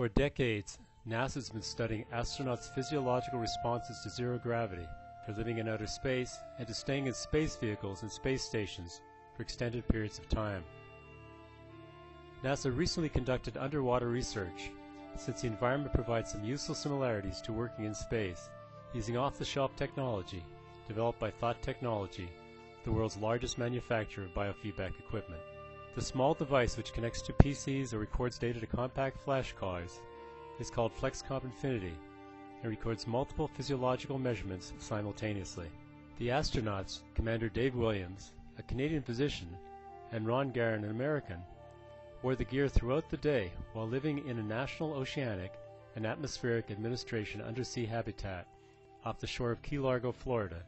For decades, NASA has been studying astronauts' physiological responses to zero gravity, for living in outer space, and to staying in space vehicles and space stations for extended periods of time. NASA recently conducted underwater research, since the environment provides some useful similarities to working in space, using off-the-shelf technology developed by Thought Technology, the world's largest manufacturer of biofeedback equipment. The small device which connects to PCs or records data to compact flash cards is called FlexComp Infiniti and records multiple physiological measurements simultaneously. The astronauts, Commander Dave Williams, a Canadian physician, and Ron Garan, an American, wore the gear throughout the day while living in a National Oceanic and Atmospheric Administration undersea habitat off the shore of Key Largo, Florida,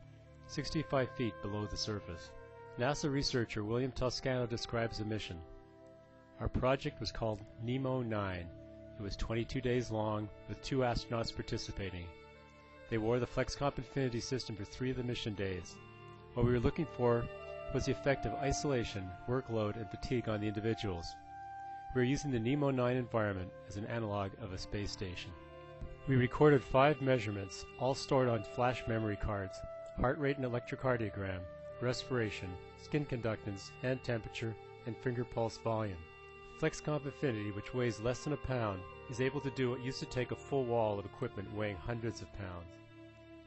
65 feet below the surface. NASA researcher William Toscano describes the mission. Our project was called NEEMO 9 it was 22 days long, with two astronauts participating. They wore the FlexComp Infiniti system for three of the mission days. What we were looking for was the effect of isolation, workload, and fatigue on the individuals. We were using the NEEMO 9 environment as an analog of a space station. We recorded five measurements, all stored on flash memory cards heart rate and electrocardiogram, respiration, skin conductance, hand temperature, and finger pulse volume. FlexComp Infiniti, which weighs less than a pound, is able to do what used to take a full wall of equipment weighing hundreds of pounds.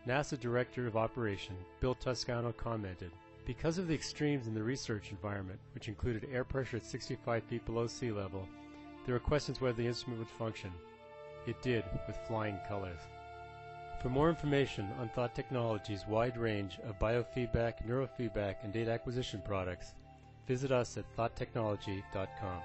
NASA Director of Operation Bill Toscano commented, Because of the extremes in the research environment, which included air pressure at 65 feet below sea level, there were questions whether the instrument would function. It did, with flying colors. For more information on Thought Technologies' wide range of biofeedback, neurofeedback, and data acquisition products, visit us at thoughttechnology.com.